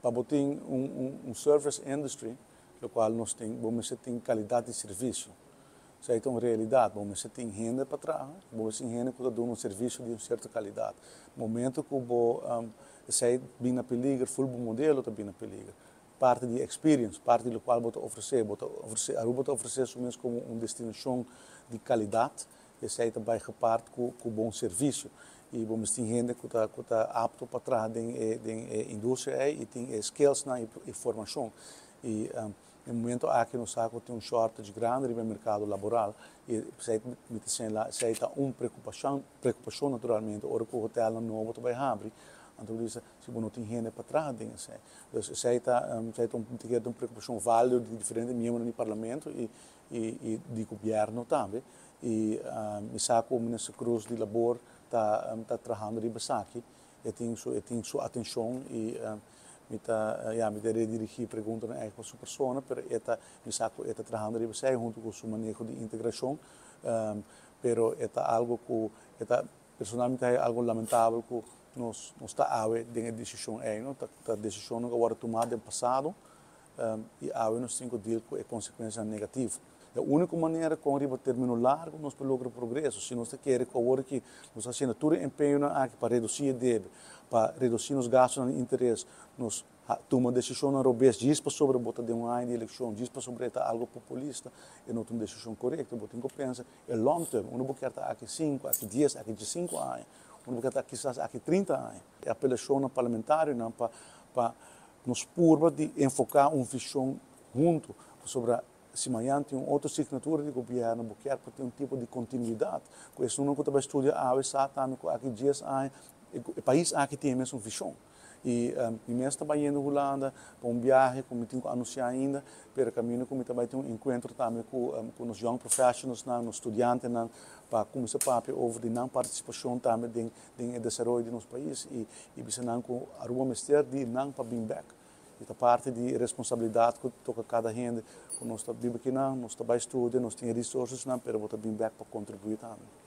para botar um, um, um service industry, no qual nós temos, vamos ter qualidade de serviço. Isso é uma realidade, vamos ter renda para trás, vamos ter renda para dar um serviço de uma certa qualidade. No momento que o um, sai bem na peligra, full modelo também na peligra. Parte de experience, parte do qual vou oferecer, vou oferecer, a vou oferecer somente como uma destinação de qualidade, e sai também reparte com, com bom serviço e vamos ter gente que está que tá apto para trás da indústria e tem skills na informação e um, no momento aqui no saco tem um shortage grande no mercado laboral e sei está uma preocupação preocupação naturalmente ora que o hotel novo vai abrir então diz se não tem gente para trás tem sei então sei está um, um uma preocupação válida de diferentes membros do parlamento e e, e de governo também e um, o saco o ministro Cruz de Labor está tá trabalhando em Basaki e tem sua e tem sua atenção e me tá ja me deve dirigir pergunta na eigen sua persona pero eta me saco eta trabalhando em Basaki junto com o manejo de integração um, pero eta algo que eta personalmente é algo lamentável que nós nós está ave de decisão é não tá, tá decisão que agora tomada no passado um, e ave nós temos que deal com consequências negativas a única maneira com o termino largo nós podemos lograr progresso. Se nós queremos agora que nós fazendo todo empenho aqui para reduzir a débito, para reduzir os gastos de interesse, nós tomamos decisão na robês, diz para sobre botar de um ano de eleição, diz para sobre algo populista, e não tomamos decisão correta, botar em pensa, é long term, não vou querer aqui 5, aqui 10, aqui 5 anos, não vou querer aqui aqui 30 anos. É a apelação parlamentar, para para nos purba de enfocar uma visão junto sobre a se amanhã tem outra assinatura de governo, para ter um tipo de continuidade. Com isso, não estava estudando a USA, também com aqui dias, o país aqui tem a mesma visão. E um, mesmo estava indo à Holanda para um viagem, como tenho que anunciar ainda, pelo caminho como também tem um encontro também com, um, com os young professionals, não, os estudantes, não, para começar a falar over de não participação também de, de desenvolvimento do nosso país e e bisa não com a rua mestre de não para bring back. Esta parte de responsabilidade que toca cada gente, nós estamos aqui, nós estamos estudando, nós temos recursos, mas vamos vir back para contribuir também.